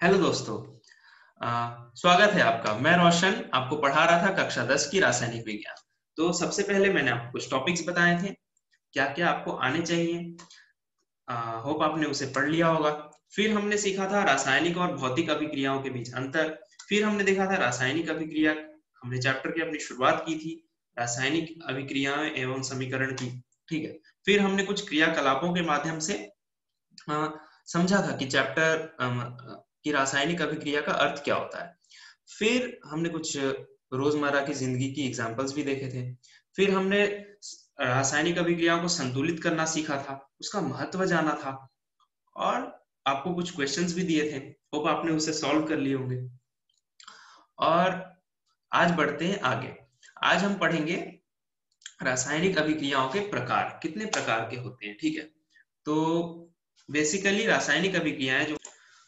Hello दोस्तों स्वागत है आपका। मैं रोशन, आपको पढ़ा रहा था कक्षा दस की रासायनिक विज्ञान। तो सबसे पहले मैंने आपको कुछ टॉपिक्स बताए थे। क्या क्या आपको आने चाहिए? होप आपने उसे पढ़ लिया होगा। फिर हमने सीखा था रासायनिक और भौतिक अभिक्रियाओं के बीच अंतर। फिर हमने देखा था रासायनिक अभिक्रिया। हमने चैप्टर की अपनी शुरुआत की थी रासायनिक अभिक्रियाएँ एवं समीकरण की। ठीक है, फिर हमने कुछ क्रियाकलापों के माध्यम से समझा था कि चैप्टर कि रासायनिक अभिक्रिया का अर्थ क्या होता है? फिर हमने कुछ रोज़मर्रा की ज़िंदगी की एग्जाम्पल्स भी देखे थे। फिर हमने रासायनिक अभिक्रियाओं को संतुलित करना सीखा था, उसका महत्व जाना था और आपको कुछ क्वेश्चंस भी दिए थे। होप आपने उसे सॉल्व कर लिए होंगे। और आज बढ़ते हैं आगे। आज हम पढ़ेंगे रासायनिक अभिक्रियाओं के प्रकार, कितने प्रकार के होते हैं, ठीक है? तो बेसिकली रासायनिक अभिक्रियाएँ जो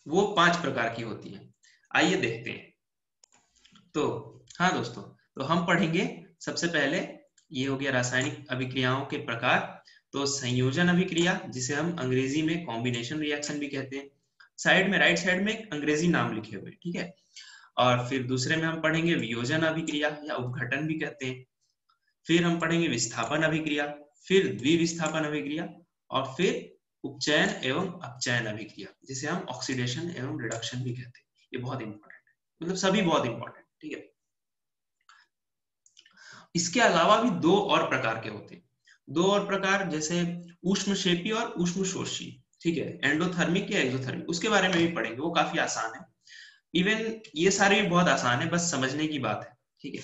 वो पाँच प्रकार की होती है। आइए देखते हैं। तो हाँ दोस्तों तो हम पढ़ेंगे सबसे पहले, ये हो गया रासायनिक अभिक्रियाओं के प्रकार तो संयोजन अभिक्रिया, जिसे हम अंग्रेज़ी में कॉम्बिनेशन रिएक्शन भी कहते हैं। साइड में राइट साइड में अंग्रेज़ी नाम लिखे हुए ठीक है? और फिर दूसरे में हम पढ़ेंगे वियोजन अभिक्रिया या उपघटन भी कहते हैं। फिर हम पढ़ेंगे विस्थापन अभिक्रिया, फिर द्विविस्थापन अभिक्रिया और फिर उपचयन एवं अपचयन अभिक्रिया जिसे हम ऑक्सीडेशन एवं रिडक्शन भी कहते हैं। ये बहुत इंपॉर्टेंट है। मतलब सभी बहुत इंपॉर्टेंट ठीक है? इसके अलावा भी दो और प्रकार के होते हैं। दो और प्रकार जैसे उष्म शेपी और उष्म शोषी ठीक है? एंडोथर्मिक या एक्सोथर्मिक उसके बारे में भी पढ़ेंगे। वो काफ़ी आसान है। इवन ये सारे भी बहुत आसान है, बस समझने की बात है, ठीक है?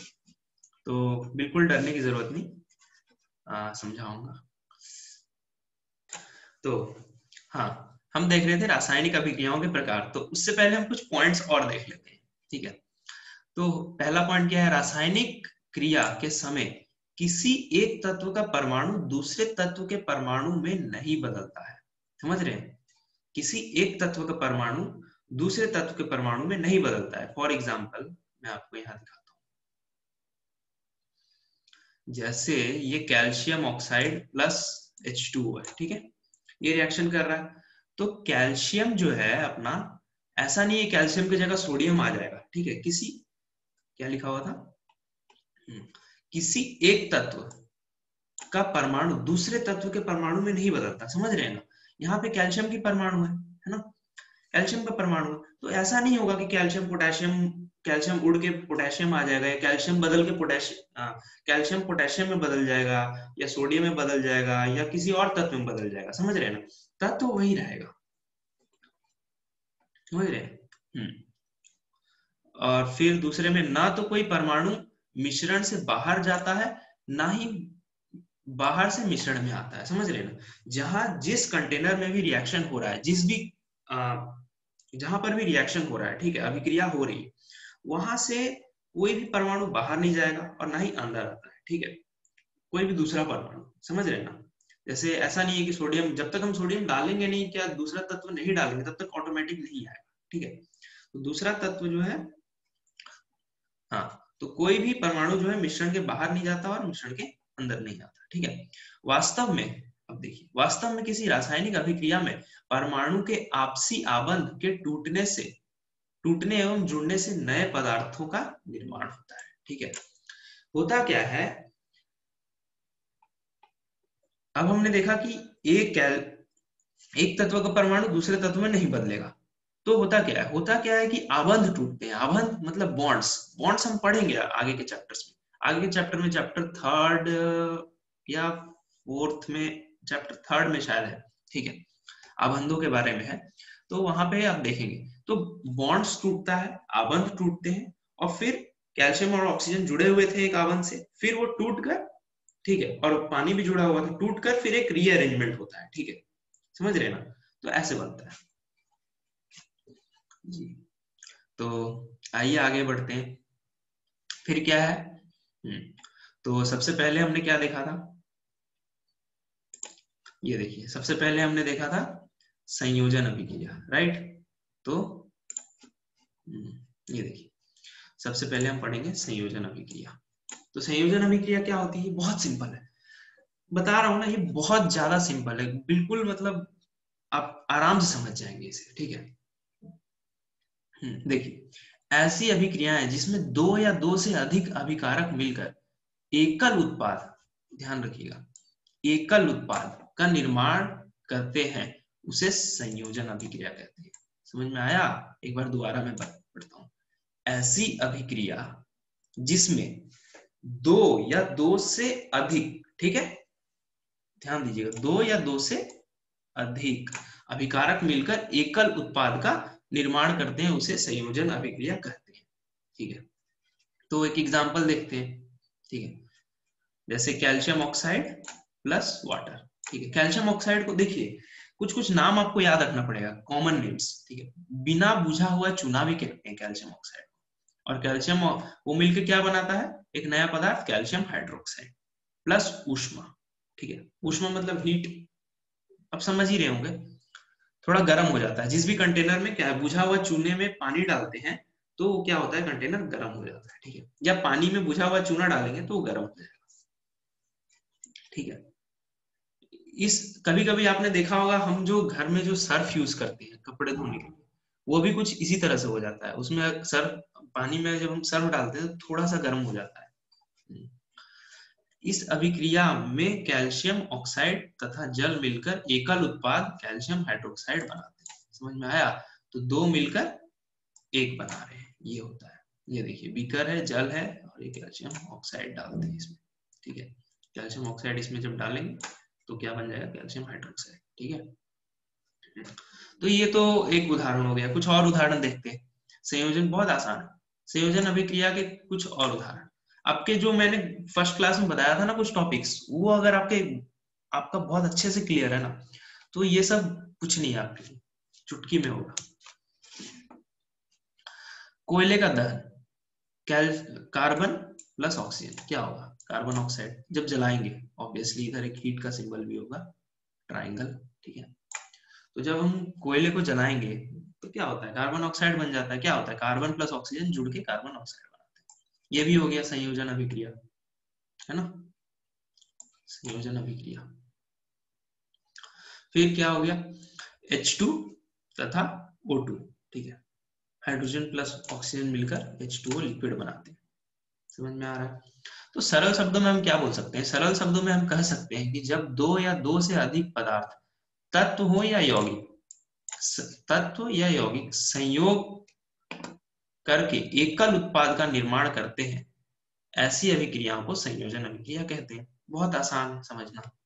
तो बिल्कुल डरने की ज़रूरत नहीं। समझाऊँगा। तो हाँ हम देख रहे थे रासायनिक अभिक्रियाओं के प्रकार तो उससे पहले हम कुछ पॉइंट्स और देख लेते हैं, ठीक है? तो पहला पॉइंट क्या है? रासायनिक क्रिया के समय किसी एक तत्व का परमाणु दूसरे तत्व के परमाणु में नहीं बदलता है, समझ रहे हैं? किसी एक तत्व का परमाणु दूसरे तत्व के परमाणु में नहीं बदलता है। फॉर एग्ज़ाम्पल मैं आपको यहाँ दिखाता हूँ। जैसे ये calcium oxide plus H two है, ठीक है? ये रिएक्शन कर रहा है। तो कैल्शियम जो है अपना ऐसा नहीं है कैल्शियम की जगह सोडियम आ जाएगा ठीक है? किसी क्या लिखा हुआ था? हम्म, किसी एक तत्व का परमाणु दूसरे तत्व के परमाणु में नहीं बदलता समझ रहे हैं ना? यहाँ पे कैल्शियम की परमाणु है है ना? कैल्शियम का परमाणु तो ऐसा नहीं होगा कि कैल्शियम पोटेशियम कैल्शियम उड़ के पोटेशियम आ जाएगा या कैल्शियम बदल के पोटेशियम कैल्शियम पोटेशियम में बदल जाएगा या सोडियम में बदल जाएगा या किसी और तत्व में बदल जाएगा, समझ रहे ना? तत्व तो वही रहेगा। वही रहे हम्म। और फिर दूसरे में, ना तो कोई परमाणु मिश्रण से बाहर जाता है, ना ही बाहर से मिश्रण में आता है, समझ रहे ना? जहाँ जिस कंटेनर में भी रिएक्शन हो रहा है, जिस भी अः जहाँ पर भी रिएक्शन हो रहा है, ठीक है, अभिक्रिया हो रही है वहाँ से कोई भी परमाणु बाहर नहीं जाएगा और ना ही अंदर आता है, ठीक है? कोई भी दूसरा परमाणु, समझ रहे ना? जैसे ऐसा नहीं है कि सोडियम, जब तक हम सोडियम डालेंगे नहीं, क्या दूसरा तत्व नहीं डालेंगे, तब तक ऑटोमेटिक नहीं आएगा, ठीक है? तो दूसरा तत्व जो है हाँ तो कोई भी परमाणु जो है मिश्रण के बाहर नहीं जाता और मिश्रण के अंदर नहीं आता ठीक है? वास्तव में, अब देखिए, वास्तव में किसी रासायनिक अभिक्रिया में परमाणु के आपसी आबंध के टूटने से टूटने एवं जुड़ने से नए पदार्थों का निर्माण होता है। ठीक है? होता क्या है? अब हमने देखा कि एक कैल, एक तत्व का परमाणु दूसरे तत्व में नहीं बदलेगा। तो होता क्या है? होता क्या है कि आबंध टूटते हैं। आबंध मतलब बॉन्ड्स बॉन्ड्स हम पढ़ेंगे आगे के चैप्टर्स में। आगे के चैप्टर में चैप्टर थर्ड या फोर्थ में चैप्टर थर्ड में शायद है। ठीक है? आबंधों के बारे में है। तो वहाँ पे आप देखेंगे। तो बॉन्ड्स टूटता है आबंध टूटते हैं और फिर कैल्शियम और ऑक्सीजन जुड़े हुए थे एक आबंध से फिर वो टूट कर ठीक है और पानी भी जुड़ा हुआ था टूट कर फिर एक रीअरेंजमेंट होता है ठीक है समझ रहे ना? तो ऐसे बनता है। जी तो आइए आगे बढ़ते हैं। फिर क्या है? हम्म, तो सबसे पहले हमने क्या देखा था? ये देखिए सबसे पहले हमने देखा था संयोजन अभिक्रिया राइट तो ये देखिए सबसे पहले हम पढ़ेंगे संयोजन अभिक्रिया। तो संयोजन अभिक्रिया क्या होती है? बहुत सिंपल है। बता रहा हूँ ना ये बहुत ज़्यादा सिंपल है। बिल्कुल मतलब आप आराम से समझ जाएँगे इसे ठीक है? हम्म, देखिए ऐसी अभिक्रियाएँ जिसमें दो या दो से अधिक अभिकारक मिलकर एकल उत्पाद ध्यान रखिएगा एकल उत्पाद का निर्माण करते हैं उसे संयोजन अभिक्रिया कहते हैं। समझ में आया? एक बार दोबारा मैं हूँ ऐसी अभिक्रिया जिसमें दो या दो से अधिक, ठीक है? ध्यान दीजिएगा, दो या दो से अधिक अभिकारक मिलकर एकल उत्पाद का निर्माण करते हैं, उसे संयोजन अभिक्रिया कहते हैं, ठीक है? तो एक एग्जांपल देखते हैं, ठीक है? जैसे कैल्शियम ऑक्साइड प्लस वाटर ठीक है? कैल्शियम ऑक्साइड को देखिए कुछ कुछ नाम आपको याद रखना पड़ेगा कॉमन नेम्स ठीक है? बिना बुझा हुआ चुना भी कहते हैं कैल्शियम ऑक्साइड। और कैल्शियम वो मिलकर क्या बनाता है? एक नया पदार्थ कैल्शियम हाइड्रोक्साइड प्लस उष्मा, ठीक है? उष्मा मतलब हीट अब समझ ही रहे होंगे। थोड़ा गर्म हो जाता है। जिस भी कंटेनर में क्या बुझा हुआ चूने में पानी डालते हैं तो क्या होता है? कंटेनर गर्म हो जाता है, ठीक है? या पानी में बुझा हुआ चूना डालेंगे तो वो गर्म हो जाएगा। ठीक है? इस कभी कभी आपने देखा होगा, हम जो घर में जो सर्फ यूज़ करते हैं, कपड़े धोने के लिए वो भी कुछ इसी तरह से हो जाता है। उसमें सर्फ पानी में जब हम सर्फ डालते हैं तो थोड़ा सा गर्म हो जाता है। इस अभिक्रिया में कैल्शियम ऑक्साइड तथा जल मिलकर एकल उत्पाद कैल्शियम हाइड्रोक्साइड बनाते हैं। समझ में आया? तो दो मिलकर एक बना रहे हैं। ये होता है। ये देखिए, बीकर है, जल है और ये कैल्शियम ऑक्साइड डालते हैं इसमें। ठीक है? कैल्शियम ऑक्साइड इसमें जब डालेंगे तो क्या बन जाएगा? Calcium hydroxide. ठीक है? तो ये तो एक उदाहरण हो गया। कुछ और उदाहरण देखते हैं। संयोजन बहुत आसान है। संयोजन अभिक्रिया के कुछ और उदाहरण। आपके जो मैंने फ़र्स्ट क्लास में बताया था ना कुछ टॉपिक्स वो अगर आपके, आपका बहुत अच्छे से क्लियर है ना तो ये सब कुछ नहीं है आपके लिए। चुटकी में होगा। कोयले का दहन कैल, कार्बन प्लस ऑक्सीजन क्या होगा? कार्बन ऑक्साइड जब जलाएँगे ऑब्वियसली इधर एक हीट का सिंबल भी होगा। ट्राइंगल ठीक है? तो जब हम कोयले को जलाएँगे तो क्या होता है? कार्बन ऑक्साइड बन जाता है। क्या होता है? कार्बन प्लस ऑक्सीजन जुड़ के कार्बन ऑक्साइड बनाते हैं। ये भी हो गया संयोजन अभिक्रिया, है ना? संयोजन अभिक्रिया। फिर क्या हो गया? H2 तथा O2 ठीक है? हाइड्रोजन प्लस ऑक्सीजन मिलकर H2O लिक्विड बनाते हैं। समझ में आ रहा है? तो सरल शब्दों में हम क्या बोल सकते हैं? सरल शब्दों में हम कह सकते हैं कि जब दो या दो से अधिक पदार्थ तत्व हो या यौगिक? तत्व या यौगिक संयोग करके एकल उत्पाद का निर्माण करते हैं। ऐसी अभिक्रियाओं को संयोजन अभिक्रिया कहते हैं। बहुत आसान समझना।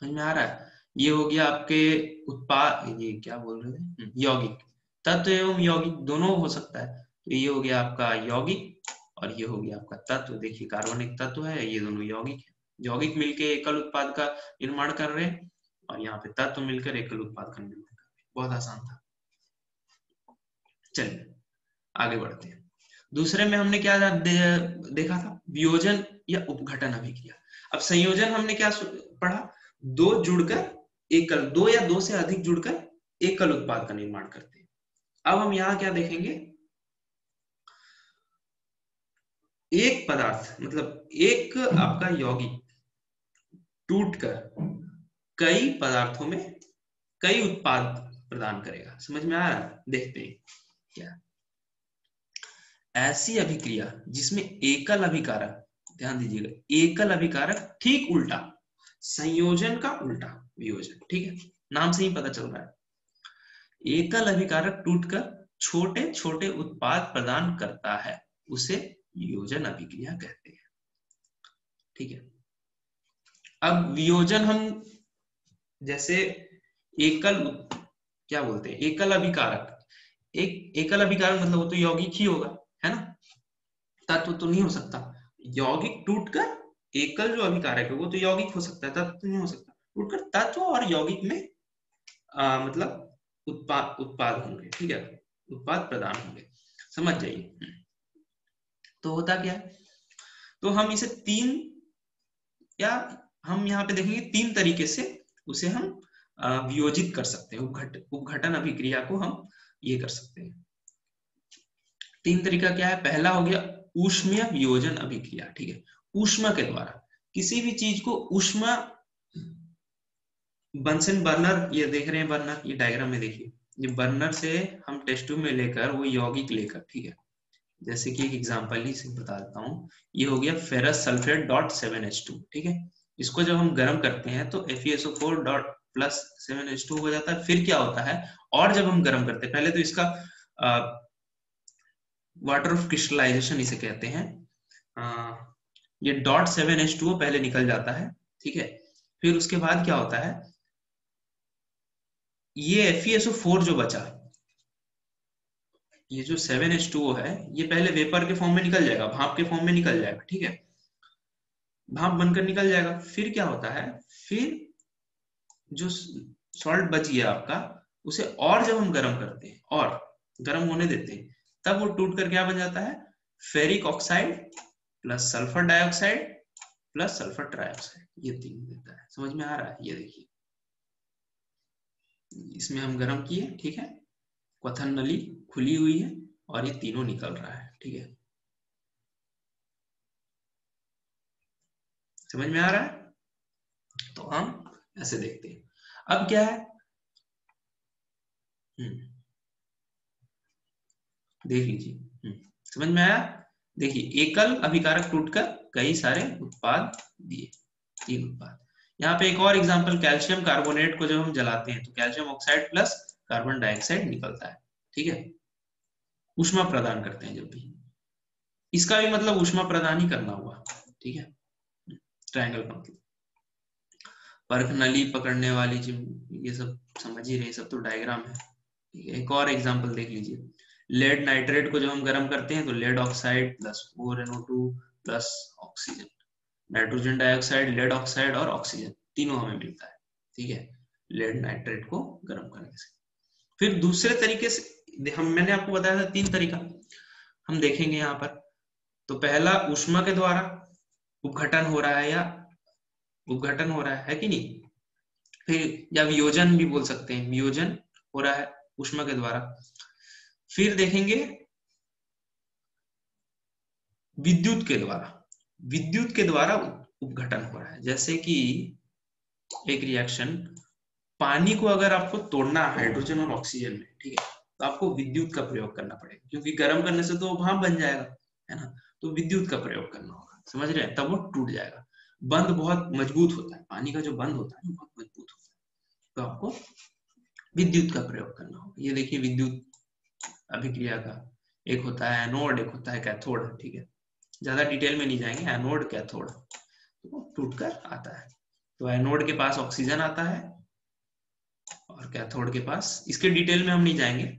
समझ में आ रहा है? ये हो गया आपके उत्पाद ये क्या बोल रहे थे? हम्म, यौगिक। तत्व एवं यौगिक दोनों हो सकता है। तो ये हो गया आपका यौगिक और ये हो गया आपका तत्व। देखिए कार्बनिक तत्व है ये दोनों यौगिक है। यौगिक मिलकर एकल उत्पाद का निर्माण कर रहे हैं। और यहाँ पे तत्व मिलकर एकल उत्पाद का निर्माण कर बहुत आसान था। चलिए, आगे बढ़ते हैं। दूसरे में हमने क्या देखा था? वियोजन या उपघटन अभिक्रिया अब संयोजन हमने क्या पढ़ा? दो जुड़कर एकल दो या दो से अधिक जुड़कर एकल उत्पाद का निर्माण करते हैं। अब हम यहाँ क्या देखेंगे? एक पदार्थ मतलब एक आपका यौगिक टूटकर कई पदार्थों में कई उत्पाद प्रदान करेगा। समझ में आ रहा है? देखते हैं। क्या? ऐसी अभिक्रिया जिसमें एकल अभिकारक, ध्यान दीजिएगा, एकल अभिकारक ठीक उल्टा, संयोजन का उल्टा वियोजन, ठीक है? नाम से ही पता चल रहा है। एकल अभिकारक टूटकर छोटे छोटे उत्पाद प्रदान करता है, उसे वियोजन अभिक्रिया कहते हैं। ठीक है? अब वियोजन हम जैसे एकल क्या बोलते हैं? एकल अभिकारक। एक एकल अभिकारक मतलब वो तो यौगिक ही होगा है ना? तत्व तो नहीं हो सकता। यौगिक टूटकर एकल जो अभिकारक है वो तो यौगिक हो सकता है तत्व तो नहीं हो सकता। टूटकर तत्व और यौगिक में आ, मतलब उत्पाद उत्पाद होंगे ठीक है? उत्पाद प्रदान होंगे। समझ जाइए। तो होता क्या है? तो हम इसे तीन या हम यहाँ पे देखेंगे तीन तरीके से उसे हम वियोजित कर सकते हैं, उपघट, उपघटन अभिक्रिया को हम ये कर सकते हैं। तीन तरीका क्या है? पहला हो गया ऊष्मीय वियोजन अभिक्रिया, ठीक है? ऊष्मा के द्वारा, किसी भी चीज़ को ऊष्मा, बंसन बर्नर, ये देख रहे हैं बर्नर, ये डायग्राम में देखिए। ये बर्नर से हम टेस्ट ट्यूब में लेकर, वो यौगिक लेकर, ठीक है? जैसे कि एक एग्जांपल ही से बता देता हूँ। ये हो गया ferrous sulphate dot seven H two ठीक है? इसको जब हम गर्म करते हैं तो F four dot plus seven H two हो जाता है। फिर क्या होता है? और जब हम गर्म करते हैं पहले तो इसका वाटर ऑफ़ क्रिस्टलाइजेशन इसे कहते हैं। आ, ये डॉट सेवन एच टू पहले निकल जाता है ठीक है? फिर उसके बाद क्या होता है? ये एफ़ फोर जो बचा ये जो सेवन एच टू है ये पहले वेपर के फॉर्म में निकल जाएगा भाप के फॉर्म में निकल जाएगा ठीक है? भाप बनकर निकल जाएगा। फिर क्या होता है? फिर जो सॉल्ट बच गया आपका, उसे और जब हम गर्म करते हैं, और गर्म होने देते हैं, तब वो टूट कर क्या बन जाता है? Ferric oxide plus sulphur dioxide plus sulphur trioxide ये तीन देता है। समझ में आ रहा है? ये देखिए। इसमें हम गर्म किए, ठीक है? क्वथन नली खुली हुई है और ये तीनों निकल रहा है, ठीक है? समझ में आ रहा है? तो हम ऐसे देखते हैं। अब क्या है? हम्म। देख लीजिए। हम्म। समझ में आया? देखिए, एकल अभिकारक टूटकर कई सारे उत्पाद दिए। तीन उत्पाद। यहाँ पे एक और एग्जांपल कैल्शियम कार्बोनेट को जब हम जलाते हैं तो calcium oxide plus carbon dioxide निकलता है। ठीक है? उष्मा प्रदान करते हैं जब भी। इसका भी मतलब उष्मा प्रदान ही करना हुआ। ठीक है? ट्रायंगल का मतलब परख नली पकड़ने वाली जो ये सब समझ ही रहे सब तो डायग्राम है। एक और एग्जांपल देख लीजिए। लेड नाइट्रेट को जब हम गर्म करते हैं तो lead oxide plus four N O two plus oxygen nitrogen dioxide lead oxide और ऑक्सीजन तीनों हमें मिलता है। ठीक है लेड नाइट्रेट को गर्म करने से। फिर दूसरे तरीके से हम मैंने आपको बताया था तीन तरीका। हम देखेंगे यहाँ पर। तो पहला, उष्मा के द्वारा। उपघटन हो रहा है या उपघटन हो रहा है, है कि नहीं? फिर या वियोजन भी बोल सकते हैं। वियोजन हो रहा है उष्मा के द्वारा। फिर देखेंगे विद्युत के द्वारा। विद्युत के द्वारा उपघटन हो रहा है। जैसे कि एक रिएक्शन पानी को अगर आपको तोड़ना हाइड्रोजन और ऑक्सीजन में ठीक है तो आपको विद्युत का प्रयोग करना पड़ेगा। क्योंकि गर्म करने से तो भाप बन जाएगा है ना? तो विद्युत का प्रयोग करना होगा। समझ रहे हैं? तब वो टूट जाएगा। बंद बहुत मज़बूत होता है। पानी का जो बंद होता है बहुत मज़बूत होता है। तो आपको विद्युत का प्रयोग करना होगा। ये देखिए विद्युत अभिक्रिया का। एक होता है एनोड एक होता है कैथोड ठीक है? ज़्यादा डिटेल में नहीं जाएँगे। एनोड कैथोड तो टूट कर आता है। तो एनोड के पास ऑक्सीजन आता है और कैथोड के पास इसके डिटेल में हम नहीं जाएँगे।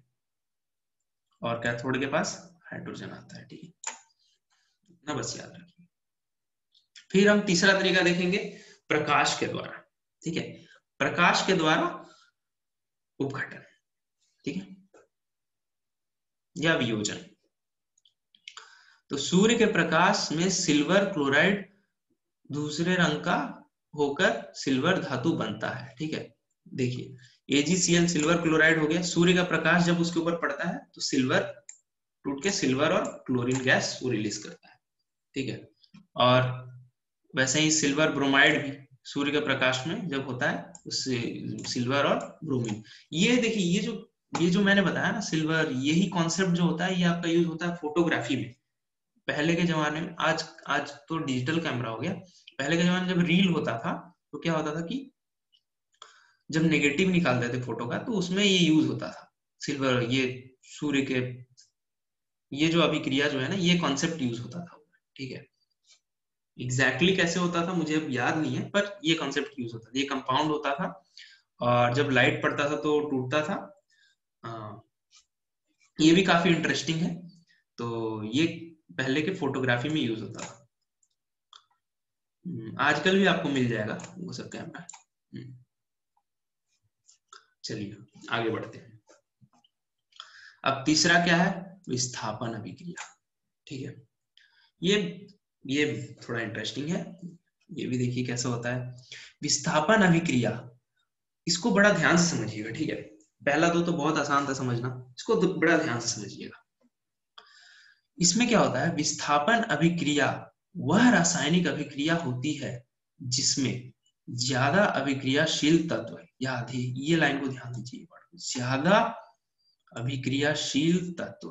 और कैथोड के पास हाइड्रोजन आता है, ठीक है? इतना बस याद रखिए। फिर हम तीसरा तरीका देखेंगे प्रकाश के द्वारा। ठीक है? प्रकाश के द्वारा उपघटन। ठीक है? या वियोजन। तो सूर्य के प्रकाश में सिल्वर क्लोराइड दूसरे रंग का होकर सिल्वर धातु बनता है। ठीक है? देखिए एजीसीएल सिल्वर क्लोराइड हो गया। सूर्य का प्रकाश जब उसके ऊपर पड़ता है तो सिल्वर टूट के सिल्वर और क्लोरीन गैस रिलीज़ करता है। ठीक है? और वैसे ही सिल्वर ब्रोमाइड भी सूर्य के प्रकाश में जब होता है उससे सिल्वर और ब्रोमीन। ये देखिए, ये जो ये जो मैंने बताया ना, सिल्वर यही कॉन्सेप्ट जो होता है, ये आपका यूज़ होता है फोटोग्राफी में। पहले के जमाने में, आज आज तो डिजिटल कैमरा हो गया। पहले के जमाने जब रील होता था तो क्या होता था कि जब नेगेटिव निकालते थे फ़ोटो का तो उसमें ये यूज़ होता था। सिल्वर, ये सूर्य के, ये जो अभी क्रिया जो है ना, ये कॉन्सेप्ट यूज़ होता था। ठीक है? एग्जैक्टली exactly कैसे होता था मुझे अब याद नहीं है पर ये कॉन्सेप्ट यूज़ होता था। ये कंपाउंड होता था और जब लाइट पड़ता था तो टूटता था। ये भी काफ़ी इंटरेस्टिंग है। तो ये पहले के फोटोग्राफी में यूज़ होता था। हम्म, आजकल भी आपको मिल जाएगा वो सब कैमरा हम्म। चलिए आगे बढ़ते हैं। अब तीसरा क्या है? विस्थापन अभिक्रिया। ठीक है। ये ये थोड़ा इंटरेस्टिंग है। ये भी देखिए कैसा होता है। विस्थापन अभिक्रिया। इसको बड़ा ध्यान से समझिएगा, ठीक है? पहला दो तो बहुत आसान था समझना। इसको बड़ा ध्यान से समझिएगा। इसमें क्या होता है? विस्थापन अभिक्रिया वह रासायनिक अभिक्रिया होती है जिसमें ज़्यादा अभिक्रियाशील तत्व या अधिक ये लाइन को ध्यान दीजिए। ज़्यादा अभिक्रियाशील तत्व।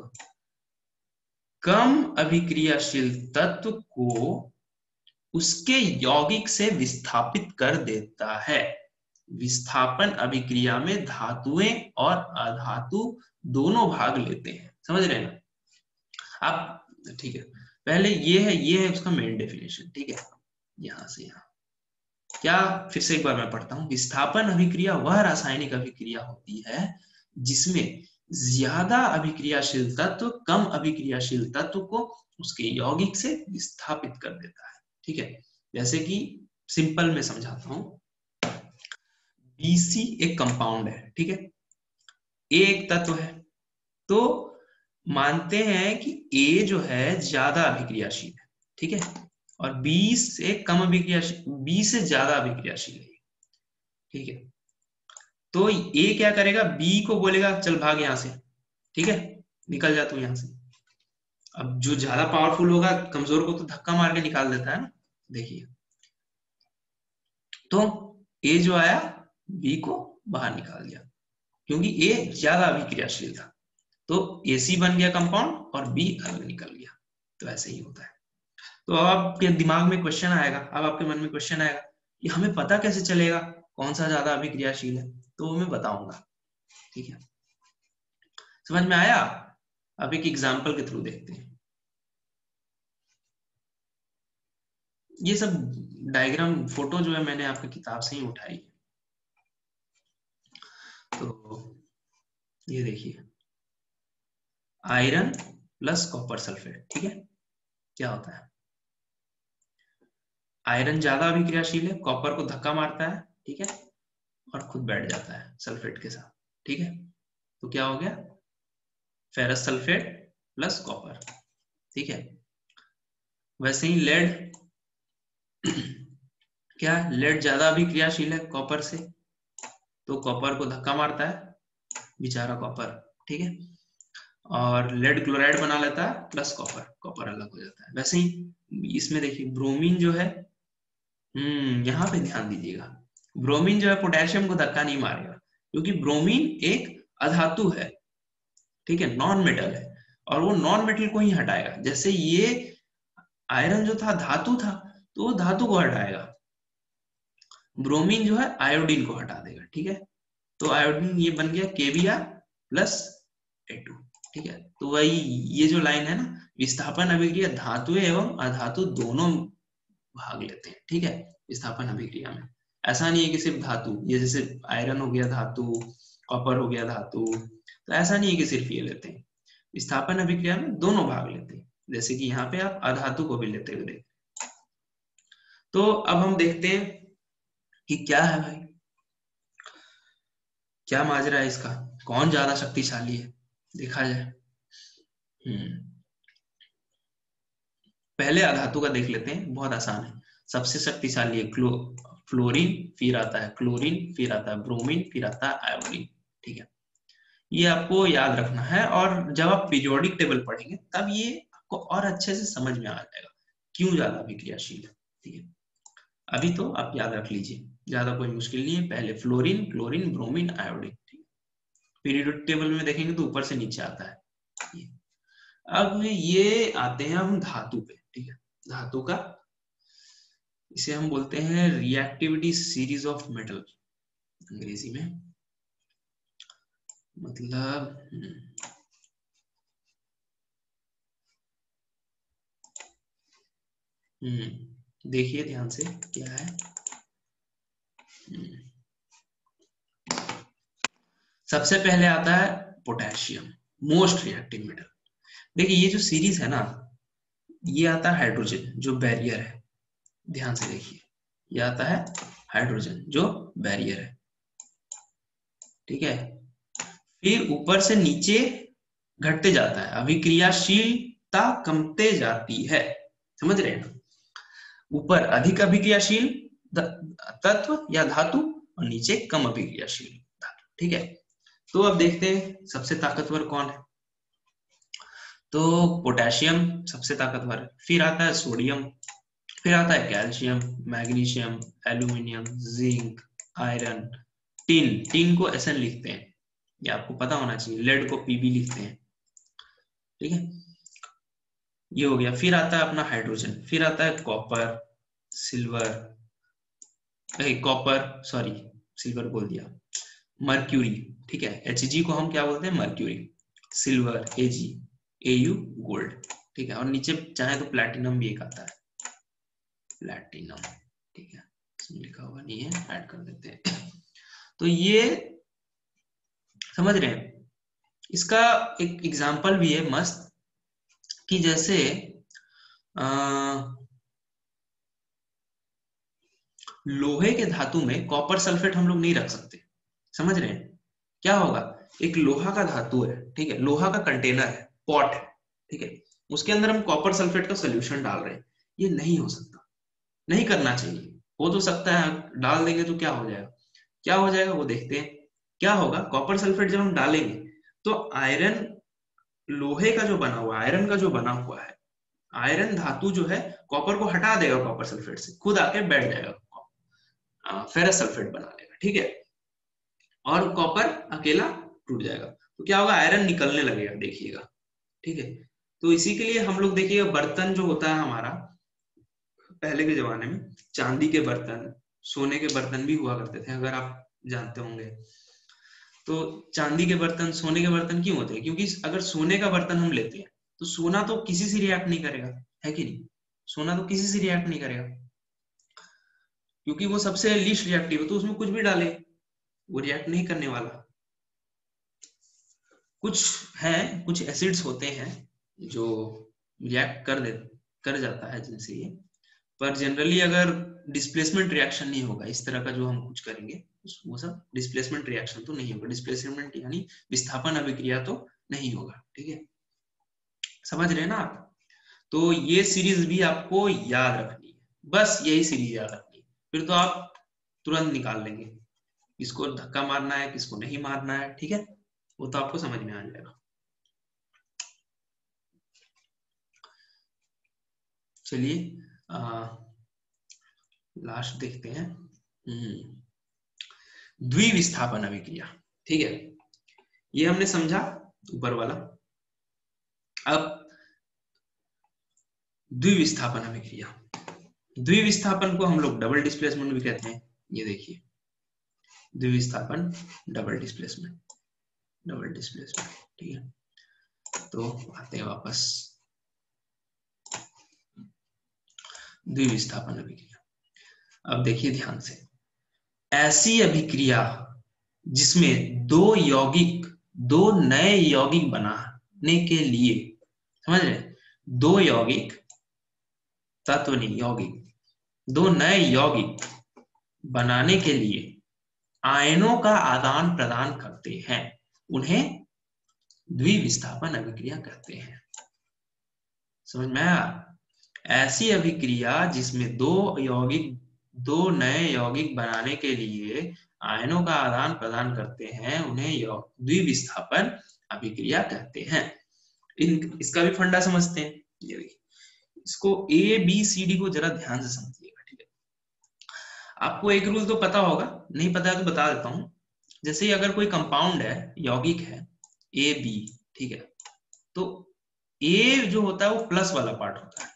कम अभिक्रियाशील तत्व को उसके यौगिक से विस्थापित कर देता है। विस्थापन अभिक्रिया में धातुएँ और अधातु दोनों भाग लेते हैं। समझ रहे ना? आप, ठीक है। पहले ये है ये है उसका मेन डेफिनेशन ठीक है? यहाँ से यहाँ। क्या? फिर से एक बार मैं पढ़ता हूँ। विस्थापन अभिक्रिया वह रासायनिक अभिक्रिया होती है जिसमें ज़्यादा अभिक्रियाशील तत्व कम अभिक्रियाशील तत्व को उसके यौगिक से विस्थापित कर देता है। ठीक है? जैसे कि सिंपल में समझाता हूँ। बीसी एक कंपाउंड है, ठीक है? ए एक तत्व है। तो मानते हैं कि ए जो है ज़्यादा अभिक्रियाशील है, ठीक है? और बी से कम अभिक्रियाशील बी से ज़्यादा अभिक्रियाशील है। ठीक है? तो ए क्या करेगा? बी को बोलेगा, चल भाग यहाँ से। ठीक है? निकल जा तू यहाँ से। अब जो ज़्यादा पावरफुल होगा, कमज़ोर को तो धक्का मार के निकाल देता है ना? देखिए। तो ए जो आया बी को बाहर निकाल दिया। क्योंकि ए ज़्यादा अभिक्रियाशील था। तो ए सी बन गया कंपाउंड और बी अलग निकल गया। तो ऐसे ही होता है। तो अब आपके दिमाग में क्वेश्चन आएगा। अब आपके मन में क्वेश्चन आएगा कि हमें पता कैसे चलेगा? कौन सा ज़्यादा अभिक्रियाशील है? तो वो मैं बताऊँगा। ठीक है? समझ में आया? अब एक एग्ज़ाम्पल के थ्रू देखते हैं। ये सब डायग्राम फ़ोटो जो है मैंने आपकी किताब से ही उठाई है। तो ये देखिए। आयरन प्लस कॉपर सल्फेट ठीक है? क्या होता है? आयरन ज़्यादा अभिक्रियाशील है कॉपर को धक्का मारता है, ठीक है? और खुद बैठ जाता है सल्फेट के साथ, ठीक है? तो क्या हो गया? फेरस सल्फेट प्लस कॉपर ठीक है? वैसे ही लेड क्या लेड ज़्यादा भी क्रियाशील है कॉपर से? तो कॉपर को धक्का मारता है, बेचारा कॉपर ठीक है? और लेड क्लोराइड बना लेता है प्लस कॉपर कॉपर अलग हो जाता है। वैसे ही इसमें देखिए ब्रोमीन जो है हम्म यहाँ पे ध्यान दीजिएगा। ब्रोमीन जो है पोटेशियम को धक्का नहीं मारेगा क्योंकि ब्रोमीन एक अधातु है, ठीक है नॉन मेटल है, और वो नॉन मेटल को ही हटाएगा। जैसे ये आयरन जो था, धातु था तो वो धातु को हटाएगा। ब्रोमीन जो है आयोडीन को हटा देगा, ठीक है? तो आयोडीन ये बन गया केबीआर प्लस ए टू ठीक है? तो वही ये जो लाइन है ना, विस्थापन अभिक्रिया धातु एवं अधातु दोनों भाग लेते हैं, ठीक है? विस्थापन अभिक्रिया में। ऐसा नहीं है कि सिर्फ़ धातु, ये जैसे आयरन हो गया धातु कॉपर हो गया धातु तो ऐसा नहीं है कि सिर्फ़ ये लेते हैं। विस्थापन अभिक्रिया में दोनों भाग लेते हैं, जैसे कि यहाँ पे आप अधातु को भी लेते हुए तो अब हम देखते हैं कि क्या है भाई। क्या माजरा है इसका? कौन ज़्यादा शक्तिशाली है? देखा जाए। हम्म। पहले अधातु का देख लेते हैं, बहुत आसान है। सबसे शक्तिशाली है क्लो फ्लोरीन फिर आता है क्लोरीन फिर आता है ब्रोमीन फिर आता है आयोडीन ठीक है? ये आपको याद रखना है और जब आप पीरियोडिक टेबल पढ़ेंगे, तब ये आपको और अच्छे से समझ में आ जाएगा। क्यों ज़्यादा अभिक्रियाशील है? ठीक है? अभी तो आप याद रख लीजिए, ज़्यादा कोई मुश्किल नहीं है। पहले फ्लोरीन क्लोरीन ब्रोमीन आयोडीन ठीक है? पीरियोडिक टेबल में देखेंगे तो ऊपर से नीचे आता है? अब ये आते हैं हम धातु पे, ठीक है? धातु का इसे हम बोलते हैं रिएक्टिविटी सीरीज़ ऑफ़ मेटल अंग्रेज़ी में। मतलब हम्म देखिए ध्यान से क्या है। हम्म। सबसे पहले आता है पोटेशियम मोस्ट रिएक्टिव मेटल देखिए, ये जो सीरीज़ है ना, ये आता है हाइड्रोजन जो बैरियर है। ध्यान से देखिए। ये आता है हाइड्रोजन जो बैरियर है। ठीक है? फिर ऊपर से नीचे घटते जाता है। अभिक्रियाशीलता कमते जाती है। समझ रहे हैं? ऊपर अधिक अभिक्रियाशील तत्व या धातु और नीचे कम अभिक्रियाशील धातु। ठीक है? तो अब देखते हैं सबसे ताकतवर कौन है। तो पोटेशियम सबसे ताकतवर फिर आता है सोडियम। फिर आता है calcium, magnesium, aluminium, zinc, iron, tin. Tin को एस लिखते हैं। ये आपको पता होना चाहिए। लेड को पीबी लिखते हैं। ठीक है? ये हो गया। फिर आता है अपना हाइड्रोजन। फिर आता है copper, silver. Copper, sorry, silver बोल दिया। मर्क्यूरी। ठीक है? एच को हम क्या बोलते हैं? Mercury. Silver A G A U gold. ठीक है? और नीचे चाहे तो प्लेटिनम भी एक आता है। प्लेटिनम ठीक है इसमें लिखा हुआ नहीं है ऐड कर देते हैं। तो ये समझ रहे हैं? इसका एक एग्ज़ाम्पल भी है मस्त कि जैसे आ, लोहे के धातु में कॉपर सल्फेट हम लोग नहीं रख सकते। समझ रहे हैं? क्या होगा? एक लोहा का धातु है ठीक है? लोहा का कंटेनर है पॉट है ठीक है? उसके अंदर हम कॉपर सल्फेट का सोल्यूशन डाल रहे हैं। ये नहीं हो सकता। नहीं करना चाहिए। हो तो सकता है, डाल देंगे तो क्या हो जाएगा? क्या हो जाएगा वो देखते हैं। क्या होगा? कॉपर सल्फेट जब हम डालेंगे तो आयरन लोहे का जो बना हुआ आयरन का जो बना हुआ है आयरन धातु जो है कॉपर को हटा देगा कॉपर सल्फेट से। खुद आके बैठ जाएगा फेरस सल्फेट बना लेगा, ठीक है? और कॉपर अकेला टूट जाएगा। तो क्या होगा? आयरन निकलने लगेगा, देखिएगा, ठीक है? तो इसी के लिए हम लोग देखिएगा, बर्तन जो होता है हमारा पहले के जमाने में चांदी के बर्तन, सोने के बर्तन भी हुआ करते थे, अगर आप जानते होंगे। तो चांदी के बर्तन, सोने के बर्तन क्यों होते हैं? क्योंकि अगर सोने का बर्तन हम लेते हैं तो सोना तो किसी से रिएक्ट नहीं करेगा, है कि नहीं? सोना तो किसी से रिएक्ट नहीं करेगा। क्योंकि वो सबसे लीस्ट रिएक्टिव है तो उसमें कुछ भी डाले, वो रिएक्ट नहीं करने वाला। कुछ है, कुछ एसिड्स होते हैं, जो रिएक्ट कर दे, कर जाता है जिनसे ये पर जनरली अगर डिस्प्लेसमेंट रिएक्शन नहीं होगा, इस तरह का जो हम कुछ करेंगे वो सब डिस्प्लेसमेंट रिएक्शन तो नहीं होगा। डिस्प्लेसमेंट यानी विस्थापन अभिक्रिया तो नहीं होगा, ठीक है? समझ रहे हैं ना आप? तो ये सीरीज़ भी आपको याद रखनी है। बस यही सीरीज़ याद रखनी है। फिर तो आप तुरंत निकाल लेंगे। किसको धक्का मारना है, किसको नहीं मारना है, ठीक है? वो तो आपको समझ में आ जाएगा। चलिए लास्ट देखते हैं। हम्म। द्विविस्थापन अभिक्रिया ठीक है? ये हमने समझा ऊपर वाला। अब द्विविस्थापन अभिक्रिया द्विविस्थापन को हम लोग डबल डिस्प्लेसमेंट भी कहते हैं। ये देखिए। द्विविस्थापन डबल डिस्प्लेसमेंट डबल डिस्प्लेसमेंट ठीक है? तो आते हैं वापस। द्विविस्थापन अभिक्रिया। अब देखिए ध्यान से। ऐसी अभिक्रिया जिसमें दो यौगिक, दो नए यौगिक बनाने के लिए, समझ रहे? दो यौगिक तत्व नहीं यौगिक, दो नए यौगिक बनाने के लिए आयनों का आदान प्रदान करते हैं। उन्हें द्विविस्थापन अभिक्रिया कहते हैं। समझ में आया? ऐसी अभिक्रिया जिसमें दो यौगिक, दो नए यौगिक बनाने के लिए आयनों का आदान प्रदान करते हैं, उन्हें द्विविस्थापन अभिक्रिया कहते हैं। इन, इसका भी फंडा समझते हैं। ये इसको ए बी सी डी को जरा ध्यान से समझिएगा, ठीक है? आपको एक रूल तो पता होगा, नहीं पता है तो बता देता हूँ। जैसे ही अगर कोई कंपाउंड है, यौगिक है ए बी ठीक है? तो ए जो होता है वो प्लस वाला पार्ट होता है।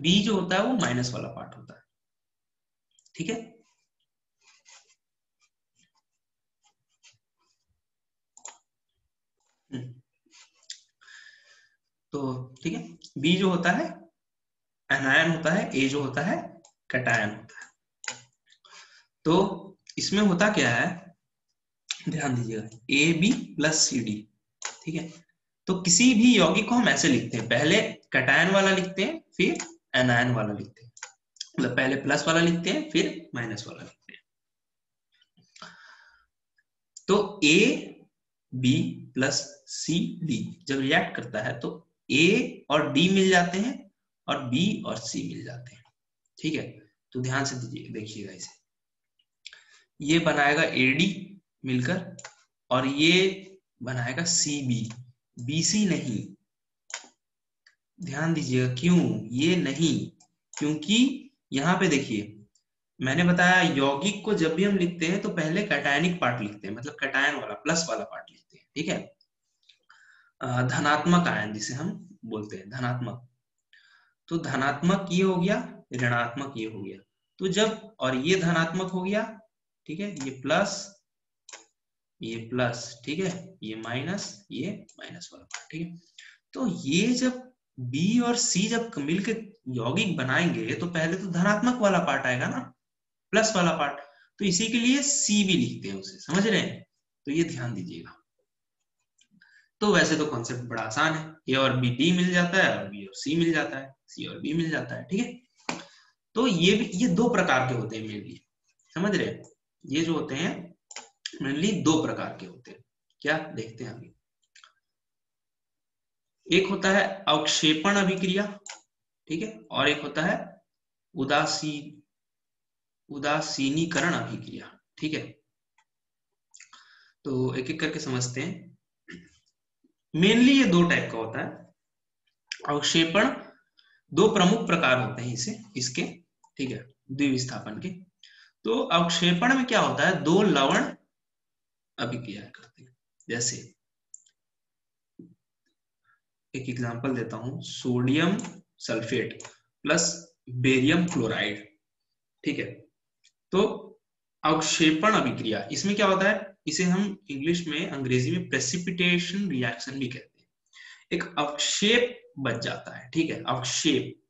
बी जो होता है वो माइनस वाला पार्ट होता है। ठीक है? हम्म। तो ठीक है? बी जो होता है एनायन होता है ए जो होता है कटायन होता है। तो इसमें होता क्या है? ध्यान दीजिएगा। A B plus C D ठीक है? तो किसी भी यौगिक को हम ऐसे लिखते हैं। पहले कटायन वाला लिखते हैं, फिर एनायन वाला लिखते हैं। मतलब पहले प्लस वाला लिखते हैं, फिर माइनस वाला लिखते हैं। तो A B plus C D जब रिएक्ट करता है तो ए और डी मिल जाते हैं और बी और सी मिल जाते हैं। ठीक है? तो ध्यान से देखिएगा इसे। ये बनाएगा एडी मिलकर और ये बनाएगा सी बी बी सी नहीं ध्यान दीजिएगा क्यों? ये नहीं, क्योंकि यहाँ पे देखिए, मैंने बताया यौगिक को जब भी हम लिखते हैं तो पहले कैटायनिक पार्ट लिखते हैं मतलब कैटायन वाला प्लस वाला पार्ट लिखते हैं, ठीक है? धनात्मक आयन जिसे हम बोलते हैं, धनात्मक। तो धनात्मक ये हो गया, ऋणात्मक ये हो गया। तो जब, और ये धनात्मक हो गया, ठीक है? ये प्लस ये प्लस ठीक है? ये माइनस ये माइनस वाला पार्ट ठीक है? तो ये जब बी और सी जब मिलकर यौगिक बनाएँगे तो पहले तो धनात्मक वाला पार्ट आएगा ना प्लस वाला पार्ट तो इसी के लिए सी भी लिखते हैं उसे, समझ रहे हैं? तो ये ध्यान दीजिएगा। तो वैसे तो कॉन्सेप्ट बड़ा आसान है। ए और बी डी मिल जाता है और बी और सी मिल जाता है सी और बी मिल जाता है, ठीक है? तो ये भी, ये दो प्रकार के होते हैं मेनली समझ रहे हैं? ये जो होते हैं मेनली दो प्रकार के होते हैं। क्या? देखते हैं अभी एक होता है अवक्षेपण अभिक्रिया, ठीक है? और एक होता है उदासी, उदासीनीकरण अभिक्रिया, ठीक है? तो एक एक करके समझते हैं। मेनली ये दो टाइप का होता है। अवक्षेपण, दो प्रमुख प्रकार होते हैं इसे, इसके, ठीक है? द्विविस्थापन के। तो अवक्षेपण में क्या होता है? दो लवण अभिक्रिया करते हैं। जैसे एक एग्जांपल देता हूँ sodium sulphate plus barium chloride ठीक है? तो अवक्षेपण अभिक्रिया, इसमें क्या होता है? इसे हम इंग्लिश में, अंग्रेज़ी में प्रेसिपिटेशन रिएक्शन भी कहते हैं। एक अवक्षेप बच जाता है, ठीक है? अवक्षेप।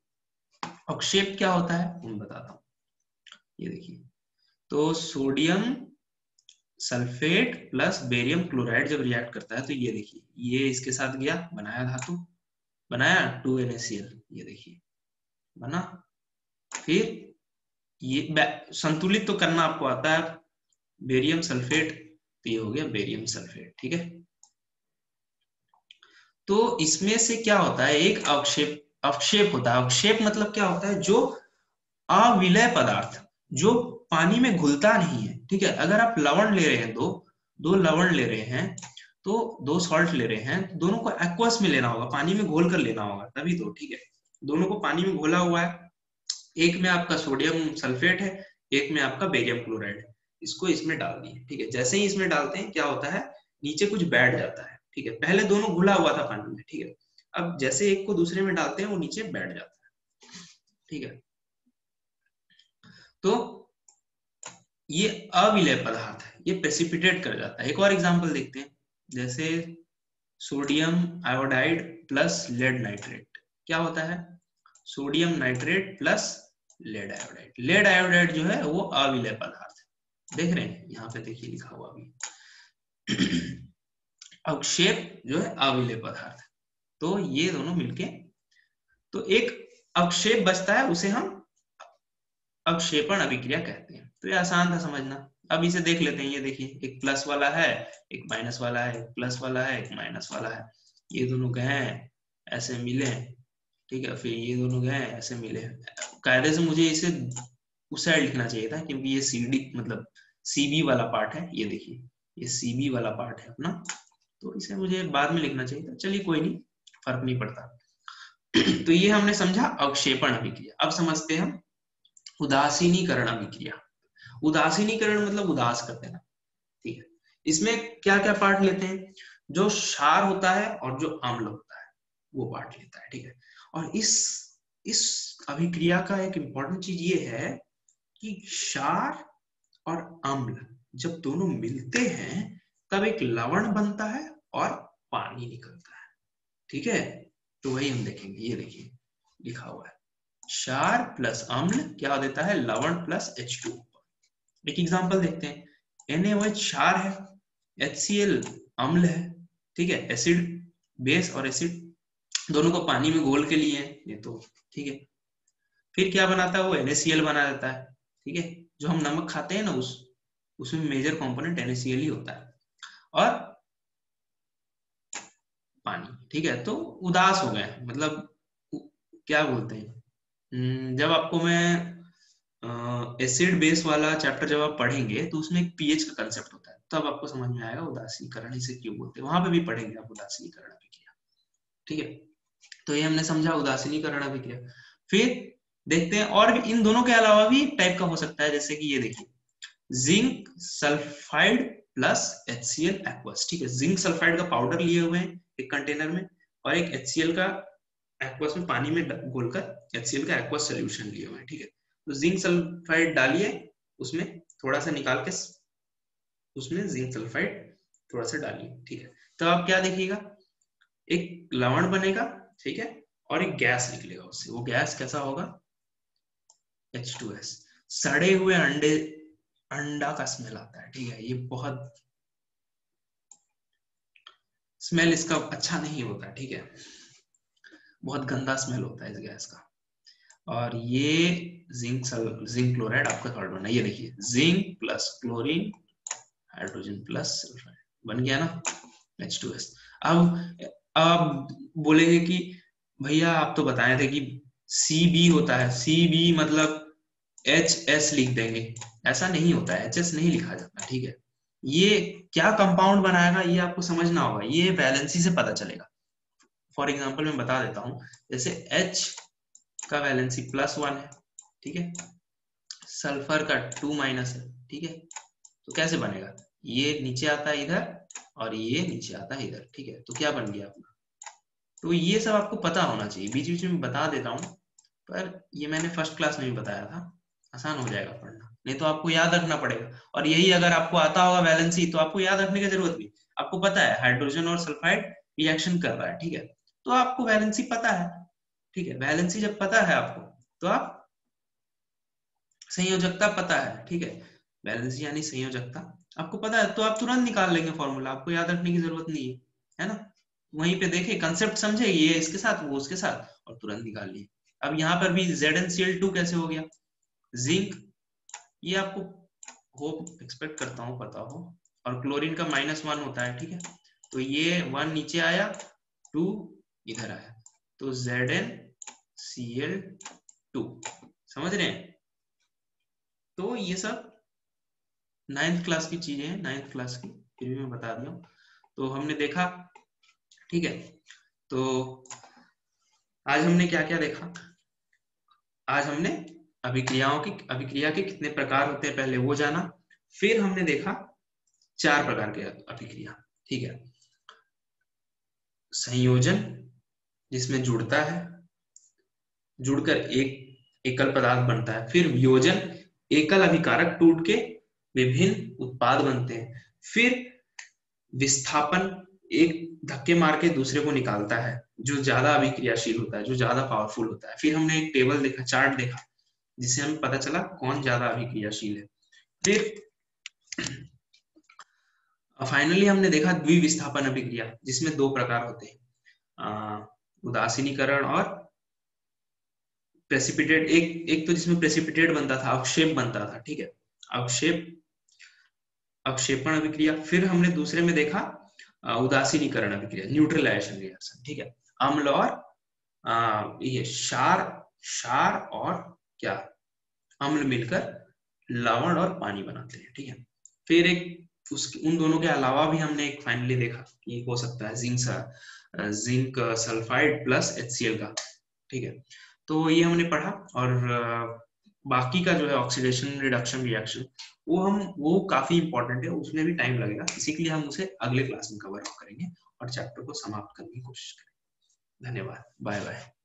अवक्षेप क्या होता है? मैं बताता हूँ। ये देखिए तो sodium sulphate plus barium chloride जब रिएक्ट करता है तो ये देखिए, ये इसके साथ गया, बनाया धातु, बनाया टू एन ये देखिए, बना, फिर ये संतुलित तो करना आपको आता है, बेरियम सल्फेट तो ये हो गया बेरियम सल्फेट, ठीक है? तो इसमें से क्या होता है, एक अवक्षेप अवक्षेप होता है, अवक्षेप मतलब क्या होता है, जो अविलय पदार्थ, जो पानी में घुलता नहीं है ठीक है, अगर आप लवण ले रहे हैं दो दो लवण ले रहे हैं तो दो सॉल्ट ले रहे हैं तो दोनों को एक्वस में लेना होगा, पानी में घोल कर लेना होगा, तभी तो ठीक है। दोनों को पानी में घोला हुआ है, एक में आपका सोडियम सल्फेट है, एक में आपका बेरियम क्लोराइड है, इसको इसमें डाल दिए, ठीक है। जैसे ही इसमें डालते हैं, क्या होता है, नीचे कुछ बैठ जाता है, ठीक है। पहले दोनों घुला हुआ था पानी में, ठीक है। अब जैसे एक को दूसरे में डालते हैं, वो नीचे बैठ जाता है, ठीक है। तो ये अविलय पदार्थ है, ये प्रेसिपिटेट कर जाता है। एक और एग्ज़ाम्पल देखते हैं, जैसे sodium iodide plus lead nitrate क्या होता है? Sodium nitrate plus lead iodide lead iodide जो है, वो अविलय पदार्थ देख रहे हैं, यहाँ पे देखिए लिखा हुआ अभी अवक्षेप जो है, अविलय पदार्थ तो ये दोनों मिलके तो एक अवक्षेप बचता है, उसे हम अवक्षेपण अभिक्रिया कहते हैं। तो ये आसान था समझना। अब इसे देख लेते हैं, ये देखिए, एक प्लस वाला है, एक माइनस वाला है, एक प्लस वाला है, एक माइनस वाला है। ये दोनों गए, ऐसे मिले, ठीक है, फिर ये दोनों गए, ऐसे मिले। कायदे से मुझे इसे उस साइड लिखना चाहिए था, क्योंकि ये सी डी मतलब सीबी वाला पार्ट है, ये देखिए, ये सीबी वाला पार्ट है अपना। तो इसे मुझे बाद में लिखना चाहिए था। चलिए कोई नहीं, फ़र्क नहीं पड़ता। तो ये हमने समझा, अवक्षेपण अभिक्रिया। अब समझते हैं, उदासीनीकरण अभिक्रिया। उदासीनीकरण मतलब उदास कर देना। ठीक है? इसमें क्या क्या पार्ट लेते हैं? जो क्षार होता है और जो अम्ल होता है, वो पार्ट लेता है, ठीक है? और इस इस अभिक्रिया का एक इंपॉर्टेंट चीज़ ये है कि क्षार और अम्ल जब दोनों मिलते हैं, तब एक लवण बनता है और पानी निकलता है। ठीक है? तो वही हम देखेंगे। ये देखिए, लिखा हुआ है। क्षार प्लस अम्ल क्या देता है? लवण प्लस एच टू एक एग्ज़ाम्पल देखते हैं। NaOH क्षार है HCl अम्ल है ठीक है एसिड बेस और एसिड दोनों को पानी में घोल के लिए ये तो ठीक है। फिर क्या बनाता है वो? NaCl बना देता है ठीक है। जो हम नमक खाते हैं ना उस उसमें मेजर कंपोनेंट NaCl ही होता है। और पानी ठीक है तो उदास हो गए मतलब क्या बोलते हैं? हम्म, जब आपको मैं एसिड बेस वाला चैप्टर जब आप पढ़ेंगे तो उसमें एक पीएच का कंसेप्ट होता है। तब आपको समझ में आएगा, उदासीकरण इसे क्यों बोलते हैं? वहाँ पे भी पढ़ेंगे आप, उदासीकरण अभिक्रिया। ठीक है? तो ये हमने समझा उदासीनीकरण अभिक्रिया। फिर देखते हैं, और भी इन दोनों के अलावा भी टाइप का हो सकता है, जैसे कि ये देखिए। Zinc sulphide plus H C L aqueous ठीक है? जिंक सल्फाइड का पाउडर लिए हुए हैं एक कंटेनर में, और एक एच सी एल का एक्वस में पानी में घोलकर एच सी एल का एक्वस सोल्यूशन लिए हुए हैं। ठीक है? तो जिंक सल्फाइड डालिए, उसमें थोड़ा सा निकाल के, उसमें जिंक सल्फाइड थोड़ा सा डालिए, ठीक है? तो आप क्या देखिएगा? एक लवण बनेगा, ठीक है? और एक गैस निकलेगा उससे। वो गैस कैसा होगा? H2S सड़े हुए अंडे, अंडा का स्मेल आता है, ठीक है? ये बहुत स्मेल इसका अच्छा नहीं होता, ठीक है? बहुत गंदा स्मेल होता है इस गैस का। और ये जिंक जिंक क्लोराइड आपका कार्बन है। ये देखिए zinc plus chlorine hydrogen plus sulphide बन गया ना? H2S अब अब बोलेंगे कि, भैया आप तो बताए थे कि सी बी होता है। सी बी मतलब एच एस लिख देंगे। ऐसा नहीं होता है। एच एस नहीं लिखा जाता, ठीक है? ये क्या कंपाउंड बनाएगा, ये आपको समझना होगा। ये वैलेंसी से पता चलेगा। फॉर एग्ज़ाम्पल मैं बता देता हूँ। जैसे H का वैलेंसी प्लस वन है, ठीक है? सल्फ़र का टू माइनस है, ठीक है? तो कैसे बनेगा? ये नीचे आता है इधर और ये नीचे आता है इधर, ठीक है? तो क्या बन गया अपना तो ये सब आपको पता होना चाहिए। बीच बीच में बता देता हूँ, पर ये मैंने फ़र्स्ट क्लास में भी बताया था। आसान हो जाएगा पढ़ना। नहीं तो आपको याद रखना पड़ेगा। और यही अगर आपको आता होगा वैलेंसी तो आपको याद रखने की ज़रूरत नहीं। आपको पता है, हाइड्रोजन और सल्फाइड रिएक्शन कर रहा है, ठीक है? तो आपको वैलेंसी पता है। ठीक है? वैलेंसी जब पता है आपको तो आप संयोजकता पता है, ठीक है? वैलेंसी यानी संयोजकता। आपको पता है तो आप तुरंत निकाल लेंगे फॉर्मूला आपको याद रखने की ज़रूरत नहीं है है ना? वहीं पे देखे कंसेप्ट समझे, ये इसके साथ, वो उसके साथ, और तुरंत निकाल लिए। अब यहाँ पर भी Z N C L two कैसे हो गया? जिंक ये आपको होप एक्सपेक्ट करता हूँ, पता हो, और क्लोरीन का माइनस वन होता है, ठीक है? तो ये वन नीचे आया टू इधर आया। तो Z N C L two समझ रहे हैं? तो ये सब नाइन्थ क्लास की चीज़ें हैं नाइन्थ क्लास की, फिर भी मैं बता दिया तो हमने देखा, ठीक है? तो आज हमने क्या क्या देखा? आज हमने अभिक्रियाओं की, अभिक्रिया के कितने प्रकार होते हैं पहले वो जाना, फिर हमने देखा चार प्रकार के अभिक्रिया, ठीक है? संयोजन, जिसमें जुड़ता है जुड़कर एक एकल पदार्थ बनता है। फिर वियोजन एकल अभिकारक टूट के विभिन्न उत्पाद बनते हैं। फिर विस्थापन एक धक्के मार के दूसरे को निकालता है, जो ज़्यादा अभिक्रियाशील होता है, जो ज़्यादा पावरफुल होता है। फिर हमने एक टेबल देखा चार्ट देखा, जिससे हमें पता चला कौन ज़्यादा अभिक्रियाशील है। फिर फाइनली हमने देखा द्विविस्थापन अभिक्रिया, जिसमें दो प्रकार होते हैं उदासीनीकरण और प्रेसिपिटेट एक एक तो जिसमें प्रेसिपिटेट बनता था, अवक्षेप बनता था, ठीक है? अवक्षेप, अवक्षेपण अभिक्रिया। फिर हमने दूसरे में देखा उदासीनीकरण अभिक्रिया न्यूट्रलाइजेशन रिएक्शन ठीक है? अम्ल और ये क्षार क्षार और क्या? अम्ल मिलकर लवण और पानी बनाते हैं, ठीक है? फिर एक, उस, उन दोनों के अलावा भी हमने एक फाइनली देखा, कि हो सकता है zinc zinc sulphide plus H का, ठीक है? तो ये हमने पढ़ा और बाकी का जो है ऑक्सीडेशन रिडक्शन रिएक्शन वो हम, वो काफ़ी इंपॉर्टेंट है, उसमें भी टाइम लगेगा। इसी के लिए हम उसे अगले क्लास में कवर करेंगे और चैप्टर को समाप्त करने की कोशिश करेंगे। धन्यवाद। Bye bye